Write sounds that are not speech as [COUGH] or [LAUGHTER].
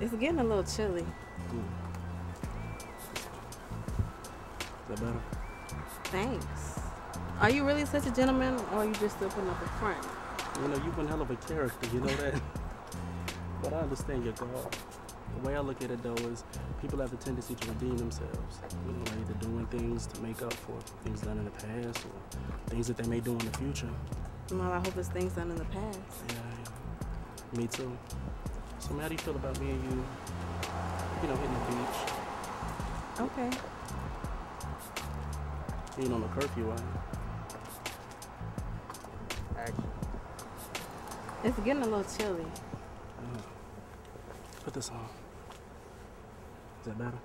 It's getting a little chilly. Is that better? Thanks. Are you really such a gentleman, or are you just still putting up a front? You know, you've been hell of a character, you know that? [LAUGHS] but I understand your God. The way I look at it though is people have the tendency to redeem themselves. You know, either doing things to make up for things done in the past or things that they may do in the future. Well, I hope it's things done in the past. Yeah, yeah. Me too. So how do you feel about me and you, you know, hitting the beach? Okay. You ain't on the curfew, are you? It's getting a little chilly. Oh. Put this on. Is that better?